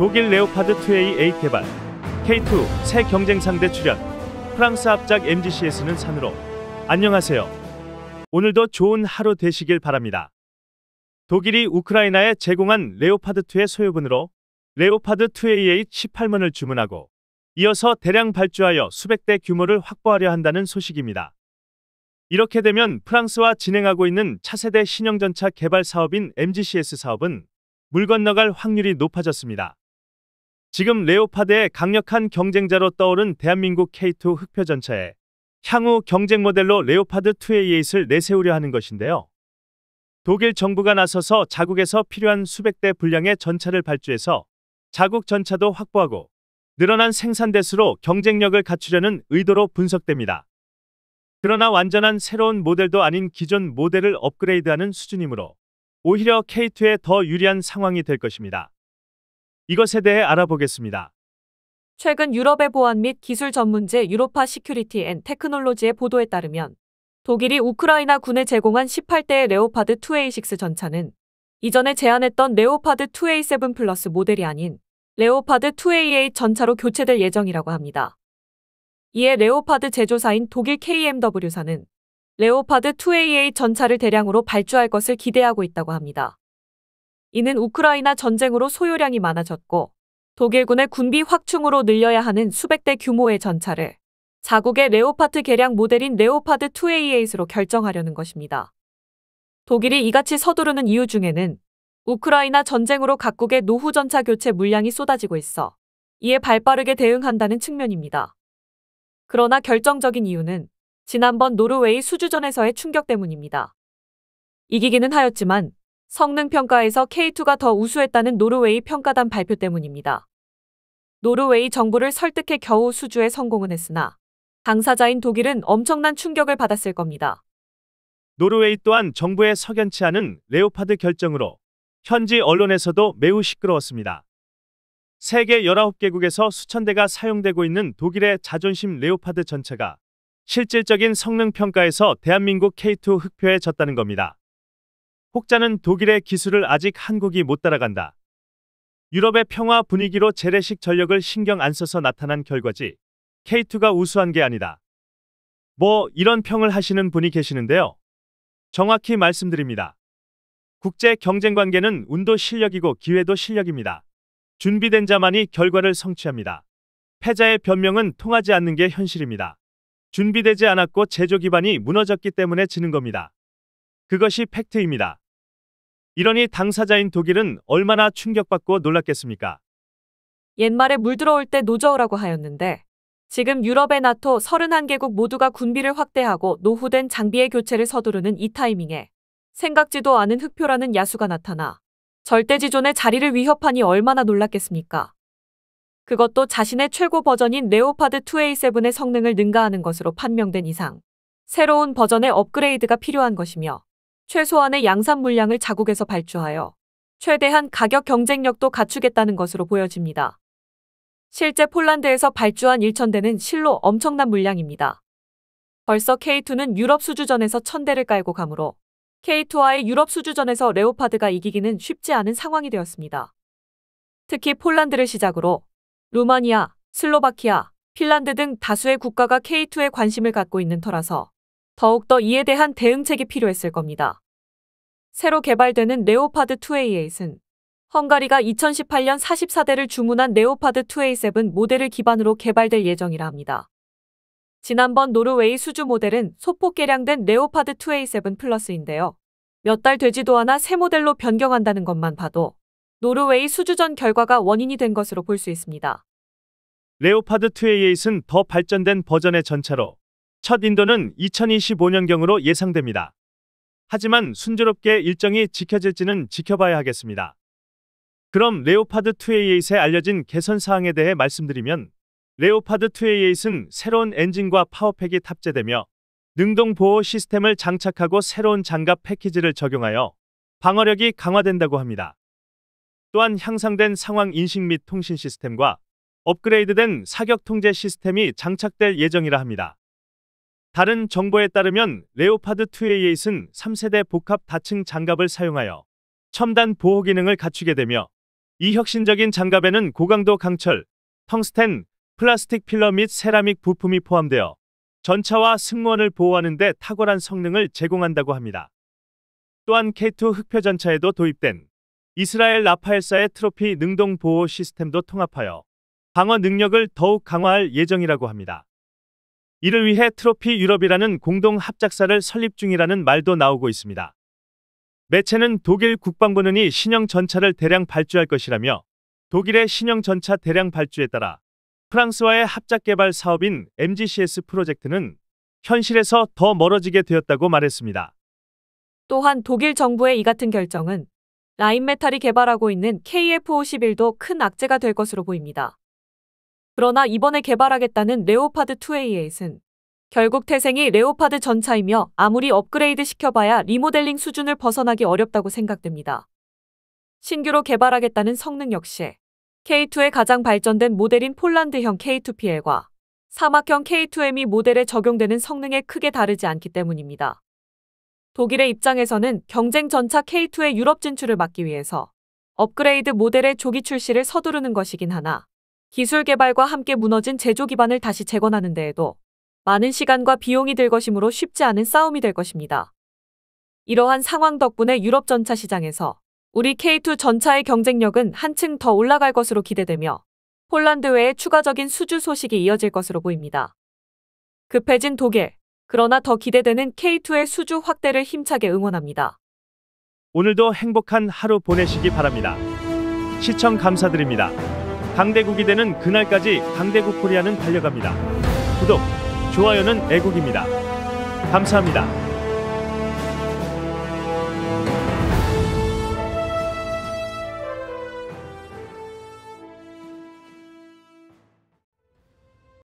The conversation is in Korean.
독일 레오파드 2A8 개발, K2 새 경쟁 상대 출현, 프랑스 합작 MGCS는 산으로. 안녕하세요. 오늘도 좋은 하루 되시길 바랍니다. 독일이 우크라이나에 제공한 레오파드 2의 소유분으로 레오파드 2A8 18대만을 주문하고 이어서 대량 발주하여 수백 대 규모를 확보하려 한다는 소식입니다. 이렇게 되면 프랑스와 진행하고 있는 차세대 신형전차 개발 사업인 MGCS 사업은 물 건너갈 확률이 높아졌습니다. 지금 레오파드의 강력한 경쟁자로 떠오른 대한민국 K2 흑표 전차에 향후 경쟁 모델로 레오파드 2A8을 내세우려 하는 것인데요. 독일 정부가 나서서 자국에서 필요한 수백 대 분량의 전차를 발주해서 자국 전차도 확보하고 늘어난 생산 대수로 경쟁력을 갖추려는 의도로 분석됩니다. 그러나 완전한 새로운 모델도 아닌 기존 모델을 업그레이드하는 수준이므로 오히려 K2에 더 유리한 상황이 될 것입니다. 이것에 대해 알아보겠습니다. 최근 유럽의 보안 및 기술 전문지 유로파 Security and Technology의 보도에 따르면 독일이 우크라이나 군에 제공한 18대의 레오파드 2A6 전차는 이전에 제안했던 레오파드 2A7 플러스 모델이 아닌 레오파드 2A8 전차로 교체될 예정이라고 합니다. 이에 레오파드 제조사인 독일 KMW사는 레오파드 2A8 전차를 대량으로 발주할 것을 기대하고 있다고 합니다. 이는 우크라이나 전쟁으로 소요량이 많아졌고 독일군의 군비 확충으로 늘려야 하는 수백 대 규모의 전차를 자국의 레오파드 개량 모델인 레오파드 2A8으로 결정하려는 것입니다. 독일이 이같이 서두르는 이유 중에는 우크라이나 전쟁으로 각국의 노후 전차 교체 물량이 쏟아지고 있어 이에 발빠르게 대응한다는 측면입니다. 그러나 결정적인 이유는 지난번 노르웨이 수주전에서의 충격 때문입니다. 이기기는 하였지만 성능 평가에서 K2가 더 우수했다는 노르웨이 평가단 발표 때문입니다. 노르웨이 정부를 설득해 겨우 수주에 성공은 했으나 당사자인 독일은 엄청난 충격을 받았을 겁니다. 노르웨이 또한 정부의 석연치 않은 레오파드 결정으로 현지 언론에서도 매우 시끄러웠습니다. 세계 19개국에서 수천 대가 사용되고 있는 독일의 자존심 레오파드 전차가 실질적인 성능 평가에서 대한민국 K2 흑표에 졌다는 겁니다. 혹자는 독일의 기술을 아직 한국이 못 따라간다. 유럽의 평화 분위기로 재래식 전력을 신경 안 써서 나타난 결과지 K2가 우수한 게 아니다. 뭐 이런 평을 하시는 분이 계시는데요. 정확히 말씀드립니다. 국제 경쟁 관계는 운도 실력이고 기회도 실력입니다. 준비된 자만이 결과를 성취합니다. 패자의 변명은 통하지 않는 게 현실입니다. 준비되지 않았고 제조 기반이 무너졌기 때문에 지는 겁니다. 그것이 팩트입니다. 이러니 당사자인 독일은 얼마나 충격받고 놀랐겠습니까? 옛말에 물 들어올 때 노저우라고 하였는데 지금 유럽의 나토 31개국 모두가 군비를 확대하고 노후된 장비의 교체를 서두르는 이 타이밍에 생각지도 않은 흑표라는 야수가 나타나 절대지존의 자리를 위협하니 얼마나 놀랐겠습니까? 그것도 자신의 최고 버전인 레오파드 2A7의 성능을 능가하는 것으로 판명된 이상 새로운 버전의 업그레이드가 필요한 것이며 최소한의 양산 물량을 자국에서 발주하여 최대한 가격 경쟁력도 갖추겠다는 것으로 보여집니다. 실제 폴란드에서 발주한 1천대는 실로 엄청난 물량입니다. 벌써 K2는 유럽 수주전에서 1000대를 깔고 가므로 K2와의 유럽 수주전에서 레오파드가 이기기는 쉽지 않은 상황이 되었습니다. 특히 폴란드를 시작으로 루마니아, 슬로바키아, 핀란드 등 다수의 국가가 K2에 관심을 갖고 있는 터라서 더욱더 이에 대한 대응책이 필요했을 겁니다. 새로 개발되는 레오파드 2A8은 헝가리가 2018년 44대를 주문한 레오파드 2A7 모델을 기반으로 개발될 예정이라 합니다. 지난번 노르웨이 수주 모델은 소폭 개량된 레오파드 2A7 플러스인데요. 몇 달 되지도 않아 새 모델로 변경한다는 것만 봐도 노르웨이 수주전 결과가 원인이 된 것으로 볼 수 있습니다. 레오파드 2A8은 더 발전된 버전의 전차로 첫 인도는 2025년경으로 예상됩니다. 하지만 순조롭게 일정이 지켜질지는 지켜봐야 하겠습니다. 그럼 레오파드 2A8에 알려진 개선 사항에 대해 말씀드리면 레오파드 2A8은 새로운 엔진과 파워팩이 탑재되며 능동 보호 시스템을 장착하고 새로운 장갑 패키지를 적용하여 방어력이 강화된다고 합니다. 또한 향상된 상황 인식 및 통신 시스템과 업그레이드된 사격 통제 시스템이 장착될 예정이라 합니다. 다른 정보에 따르면 레오파드 2A8은 3세대 복합 다층 장갑을 사용하여 첨단 보호 기능을 갖추게 되며 이 혁신적인 장갑에는 고강도 강철, 텅스텐, 플라스틱 필러 및 세라믹 부품이 포함되어 전차와 승무원을 보호하는 데 탁월한 성능을 제공한다고 합니다. 또한 K2 흑표 전차에도 도입된 이스라엘 라파엘사의 트로피 능동 보호 시스템도 통합하여 방어 능력을 더욱 강화할 예정이라고 합니다. 이를 위해 트로피 유럽이라는 공동 합작사를 설립 중이라는 말도 나오고 있습니다. 매체는 독일 국방부는 이 신형 전차를 대량 발주할 것이라며 독일의 신형 전차 대량 발주에 따라 프랑스와의 합작 개발 사업인 MGCS 프로젝트는 현실에서 더 멀어지게 되었다고 말했습니다. 또한 독일 정부의 이 같은 결정은 라인메탈이 개발하고 있는 KF-51도 큰 악재가 될 것으로 보입니다. 그러나 이번에 개발하겠다는 레오파드 2A8은 결국 태생이 레오파드 전차이며 아무리 업그레이드 시켜봐야 리모델링 수준을 벗어나기 어렵다고 생각됩니다. 신규로 개발하겠다는 성능 역시 K2의 가장 발전된 모델인 폴란드형 K2PL과 사막형 K2M이 모델에 적용되는 성능에 크게 다르지 않기 때문입니다. 독일의 입장에서는 경쟁 전차 K2의 유럽 진출을 막기 위해서 업그레이드 모델의 조기 출시를 서두르는 것이긴 하나 기술 개발과 함께 무너진 제조 기반을 다시 재건하는 데에도 많은 시간과 비용이 들 것이므로 쉽지 않은 싸움이 될 것입니다. 이러한 상황 덕분에 유럽 전차 시장에서 우리 K2 전차의 경쟁력은 한층 더 올라갈 것으로 기대되며 폴란드 외에 추가적인 수주 소식이 이어질 것으로 보입니다. 급해진 독일, 그러나 더 기대되는 K2의 수주 확대를 힘차게 응원합니다. 오늘도 행복한 하루 보내시기 바랍니다. 시청 감사드립니다. 강대국이 되는 그날까지 강대국 코리아는 달려갑니다. 구독, 좋아요는 애국입니다. 감사합니다.